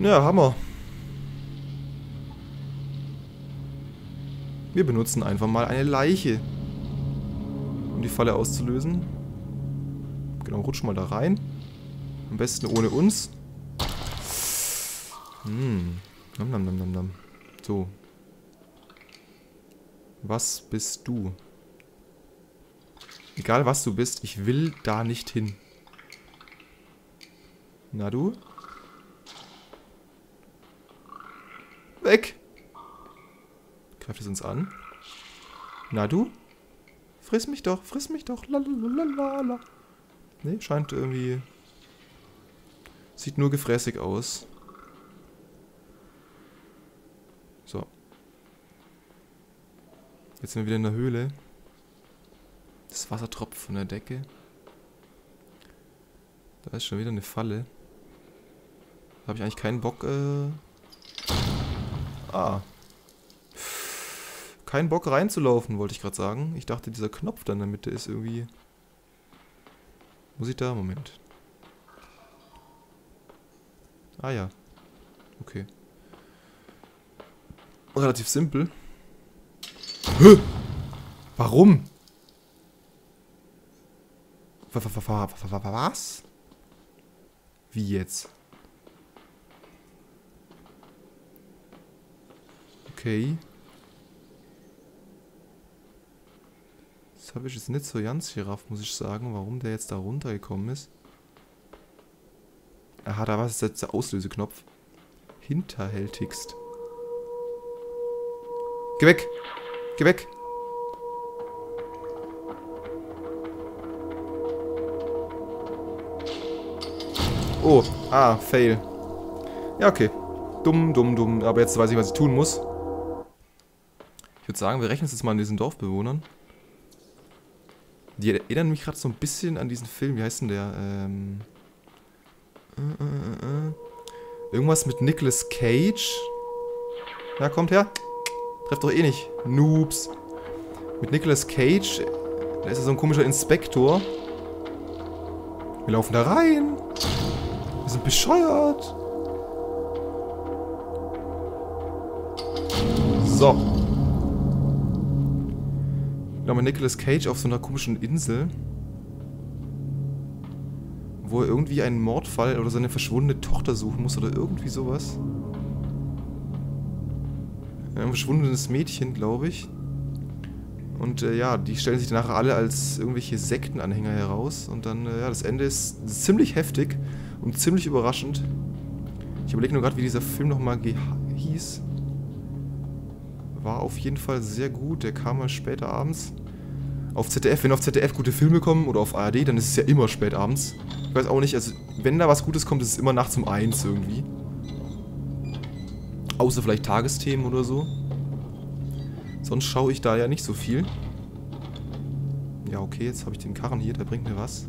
Ja, Hammer. Wir benutzen einfach mal eine Leiche, um die Falle auszulösen. Genau, rutsch mal da rein. Am besten ohne uns. Hm. Nam, nam, nam, nam, nam. So. Was bist du? Egal was du bist, ich will da nicht hin. Na du? Weg! Greift es uns an? Na du? Friss mich doch, friss mich doch. Lalalala. Ne, scheint irgendwie... Sieht nur gefräßig aus. So. Jetzt sind wir wieder in der Höhle. Das Wasser tropft von der Decke. Da ist schon wieder eine Falle. Da habe ich eigentlich keinen Bock, äh... Ah. Keinen Bock reinzulaufen, wollte ich gerade sagen. Ich dachte, dieser Knopf da in der Mitte ist irgendwie... Muss ich da? Moment. Ah ja. Okay. Relativ simpel. Hä? Warum? Was? Wie jetzt? Okay. Das habe ich jetzt nicht so ganz gerafft, muss ich sagen, warum der jetzt da runtergekommen ist. Aha, da war es jetzt der Auslöseknopf. Hinterhältigst. Geh weg! Geh weg! Oh, ah, fail. Ja, okay. Dumm, dumm, dumm. Aber jetzt weiß ich, was ich tun muss. Würde sagen, wir rechnen es jetzt mal an diesen Dorfbewohnern. Die erinnern mich gerade so ein bisschen an diesen Film. Wie heißt denn der? Ähm... Äh, äh, äh. Irgendwas mit Nicolas Cage. Na, kommt her. Trefft doch eh nicht. Noobs. Mit Nicolas Cage. Da ist ja so ein komischer Inspektor. Wir laufen da rein. Wir sind bescheuert. So. Genau, mit Nicolas Cage auf so einer komischen Insel. Wo er irgendwie einen Mordfall oder seine verschwundene Tochter suchen muss oder irgendwie sowas. Ein verschwundenes Mädchen, glaube ich. Und äh, ja, die stellen sich danach alle als irgendwelche Sektenanhänger heraus. Und dann, äh, ja, das Ende ist ziemlich heftig und ziemlich überraschend. Ich überlege nur gerade, wie dieser Film nochmal hieß. War auf jeden Fall sehr gut. Der kam mal später abends. Auf ZDF, wenn auf ZDF gute Filme kommen oder auf ARD, dann ist es ja immer spät abends. Ich weiß auch nicht, also wenn da was Gutes kommt, ist es immer nachts um eins irgendwie. Außer vielleicht Tagesthemen oder so. Sonst schaue ich da ja nicht so viel. Ja, okay, jetzt habe ich den Karren hier, der bringt mir was.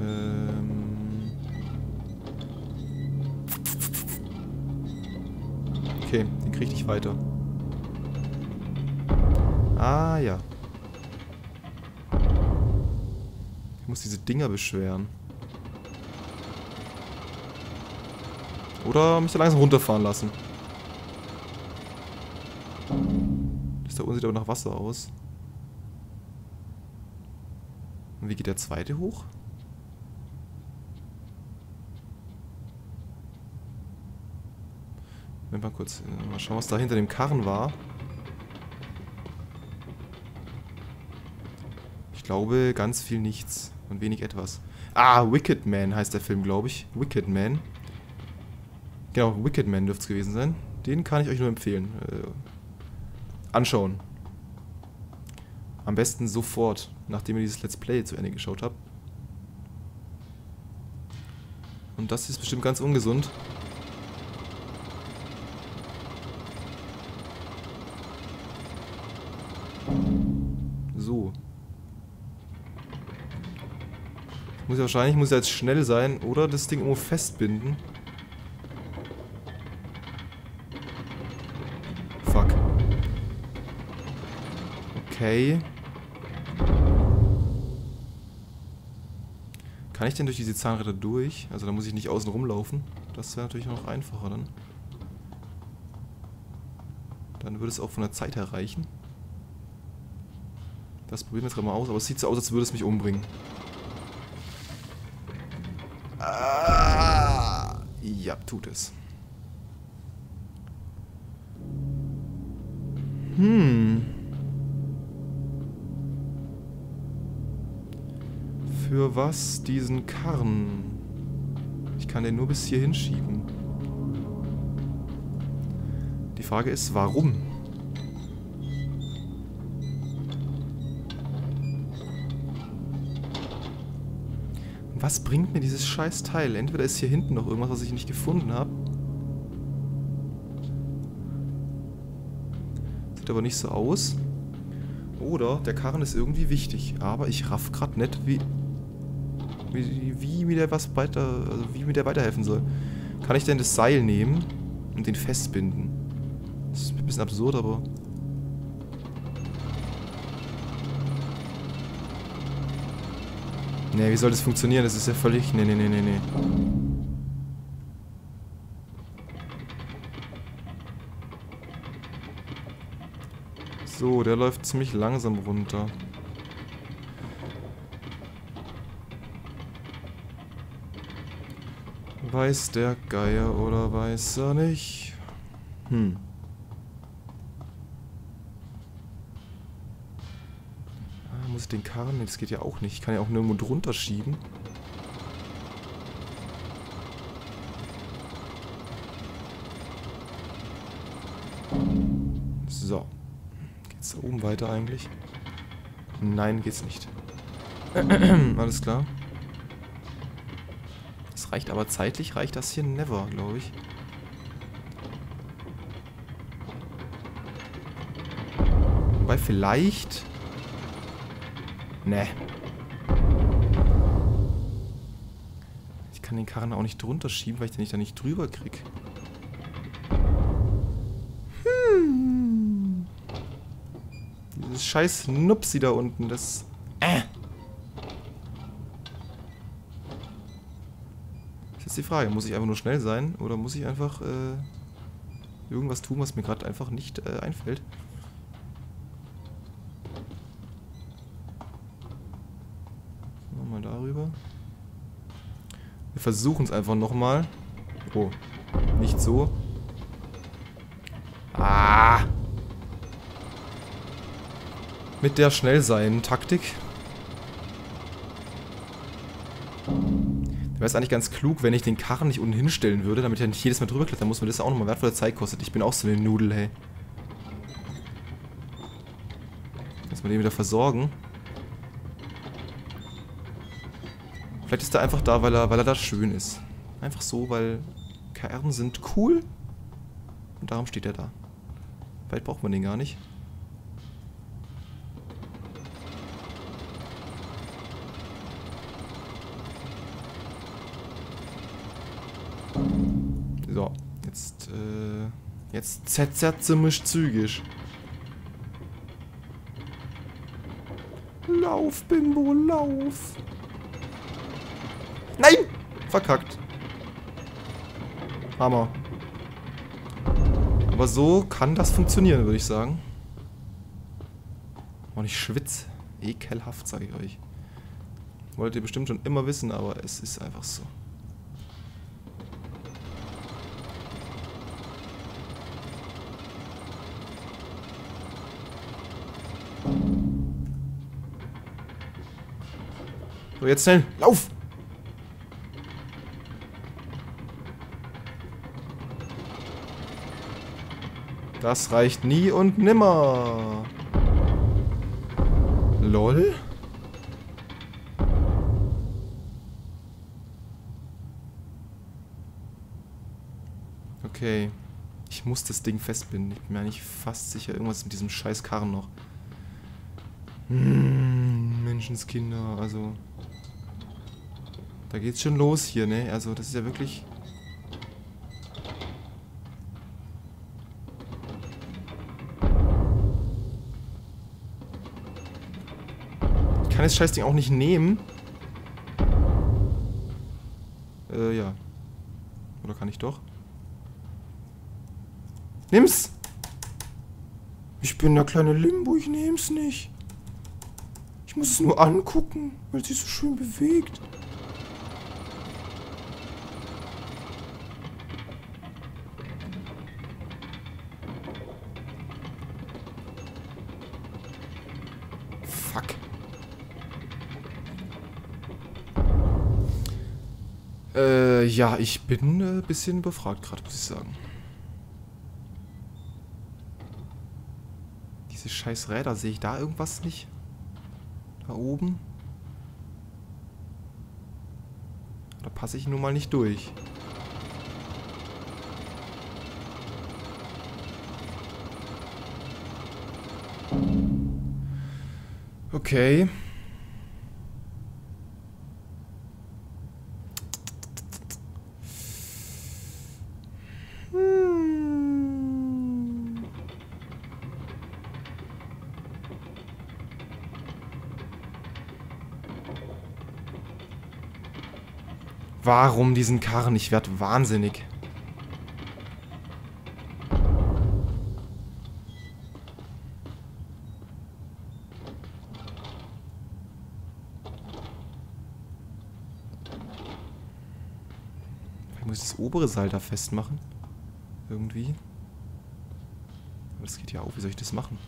Ähm okay, den kriege ich weiter. Ah, ja. Ich muss diese Dinger beschweren. Oder mich da langsam runterfahren lassen. Das da unten sieht aber nach Wasser aus. Und wie geht der zweite hoch? Mal kurz, äh, mal schauen, was da hinter dem Karren war. Glaube, ganz viel nichts und wenig etwas. Ah, Wicked Man heißt der Film, glaube ich. Wicked Man. Genau, Wicked Man dürfte es gewesen sein. Den kann ich euch nur empfehlen. Äh, anschauen. Am besten sofort, nachdem ihr dieses Let's Play zu Ende geschaut habt. Und das ist bestimmt ganz ungesund. So. Muss ja wahrscheinlich, muss ja jetzt schnell sein oder das Ding irgendwo festbinden. Okay. Kann ich denn durch diese Zahnräder durch? Also da muss ich nicht außen rumlaufen. Das wäre natürlich noch einfacher dann. Dann würde es auch von der Zeit her reichen. Das probieren wir jetzt gerade mal aus, aber es sieht so aus, als würde es mich umbringen. Ah, ja, tut es. Hm. Für was diesen Karren? Ich kann den nur bis hier hinschieben. Die Frage ist, warum? Was bringt mir dieses scheiß Teil? Entweder ist hier hinten noch irgendwas, was ich nicht gefunden habe. Sieht aber nicht so aus. Oder der Karren ist irgendwie wichtig. Aber ich raff grad nicht, wie, wie, wie mir der was weiter, also wie mir der weiterhelfen soll. Kann ich denn das Seil nehmen und den festbinden? Das ist ein bisschen absurd, aber... Ne, wie soll das funktionieren? Das ist ja völlig... Ne, ne, ne, ne, ne. So, der läuft ziemlich langsam runter. Weiß der Geier oder weiß er nicht? Hm. Muss ich den Karren? Das geht ja auch nicht. Ich kann ja auch nirgendwo drunter schieben. So. Geht's da oben weiter eigentlich? Nein, geht's nicht. Alles klar. Das reicht aber zeitlich, reicht das hier never, glaube ich. Wobei vielleicht Ne. Ich kann den Karren auch nicht drunter schieben, weil ich den nicht da nicht drüber krieg. Hm. Dieses scheiß Nupsi da unten, das... Äh. Das ist die Frage, muss ich einfach nur schnell sein oder muss ich einfach äh, irgendwas tun, was mir gerade einfach nicht äh, einfällt? Versuchen es einfach nochmal. Oh, nicht so. Ah! Mit der Schnellsein-Taktik. Wäre es eigentlich ganz klug, wenn ich den Karren nicht unten hinstellen würde, damit er nicht jedes Mal drüber klettern muss, weil das auch nochmal wertvolle Zeit kostet. Ich bin auch so eine Nudel, hey. Lass mal den wieder versorgen. Vielleicht ist er einfach da, weil er, weil er da schön ist. Einfach so, weil KRen sind cool. Und darum steht er da. Vielleicht braucht man den gar nicht. So, jetzt, äh, jetzt zerrt ziemlich zügig. Lauf, Bimbo, lauf. Verkackt. Hammer. Aber so kann das funktionieren, würde ich sagen. Und ich schwitze. Ekelhaft, sage ich euch. Wollt ihr bestimmt schon immer wissen, aber es ist einfach so. So, jetzt schnell. Lauf! Das reicht nie und nimmer. LOL? Okay. Ich muss das Ding festbinden. Ich bin mir eigentlich fast sicher, irgendwas mit diesem scheiß Karren noch. Hm, Menschenskinder, also... Da geht's schon los hier, ne? Also das ist ja wirklich... kann das Scheißding auch nicht nehmen. Äh, ja. Oder kann ich doch? Nimm's! Ich bin der kleine Limbo, ich nehm's nicht. Ich muss es nur angucken, weil es sich so schön bewegt. Fuck. Äh, ja, ich bin ein äh, bisschen befragt gerade, muss ich sagen. Diese scheiß Räder, sehe ich da irgendwas nicht? Da oben? Da passe ich nun mal nicht durch. Okay. Warum diesen Karren? Ich werde wahnsinnig. Ich muss das obere Seil da festmachen. Irgendwie. Aber das geht ja auch. Wie soll ich das machen?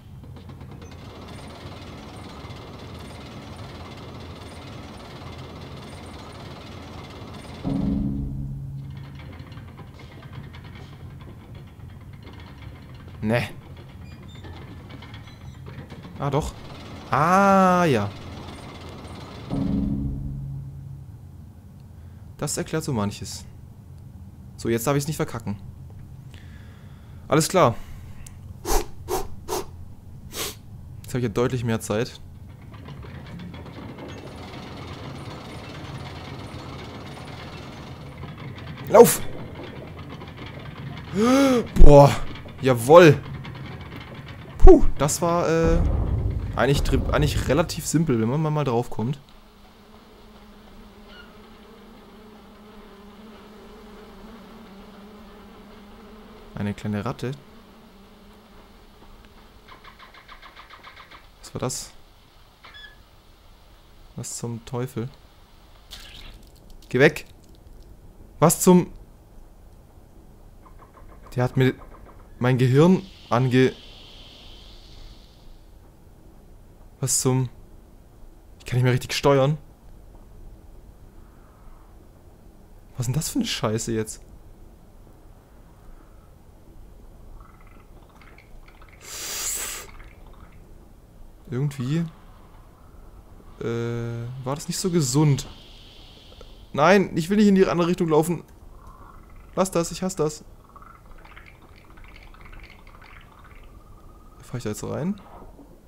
Ne. Ah, doch. Ah, ja. Das erklärt so manches. So, jetzt darf ich es nicht verkacken. Alles klar. Jetzt habe ich ja deutlich mehr Zeit. Lauf! Boah. Jawoll. Puh, das war äh, eigentlich, eigentlich relativ simpel, wenn man mal drauf kommt. Eine kleine Ratte. Was war das? Was zum Teufel? Geh weg! Was zum... Der hat mir mein Gehirn ange... Was zum... Ich kann nicht mehr richtig steuern. Was ist denn das für eine Scheiße jetzt? Irgendwie... Äh, war das nicht so gesund? Nein, ich will nicht in die andere Richtung laufen. Lass das, ich hasse das. Fahre ich da jetzt rein?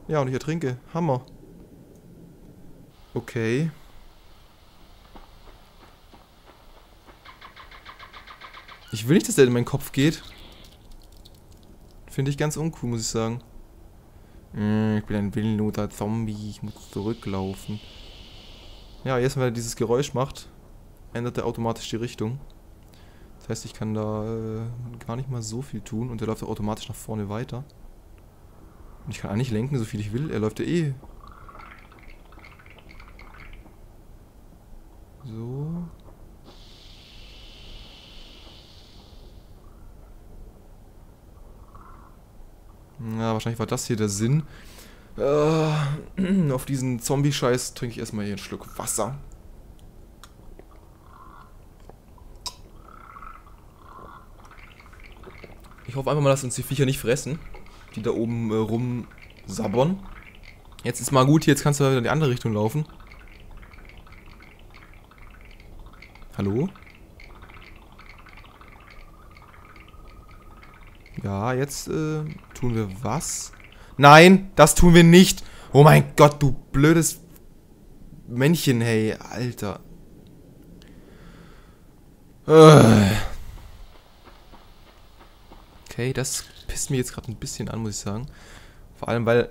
Ja, und ich ertrinke. Hammer. Okay. Ich will nicht, dass der in meinen Kopf geht. Finde ich ganz uncool, muss ich sagen. Hm, ich bin ein willenloser Zombie. Ich muss zurücklaufen. Ja, erst wenn er dieses Geräusch macht, ändert er automatisch die Richtung. Das heißt, ich kann da äh, gar nicht mal so viel tun und er läuft automatisch nach vorne weiter. Und ich kann eigentlich lenken, so viel ich will. Er läuft ja eh. So. Ja, wahrscheinlich war das hier der Sinn. Äh, auf diesen Zombie-Scheiß trinke ich erstmal hier einen Schluck Wasser. Ich hoffe einfach mal, dass uns die Viecher nicht fressen die da oben äh, rumsabbern. Jetzt ist mal gut, jetzt kannst du wieder in die andere Richtung laufen. Hallo? Ja, jetzt äh, tun wir was? Nein, das tun wir nicht. Oh mein Gott, du blödes Männchen, hey, Alter. Äh. Okay, das pisst mir jetzt gerade ein bisschen an, muss ich sagen. Vor allem, weil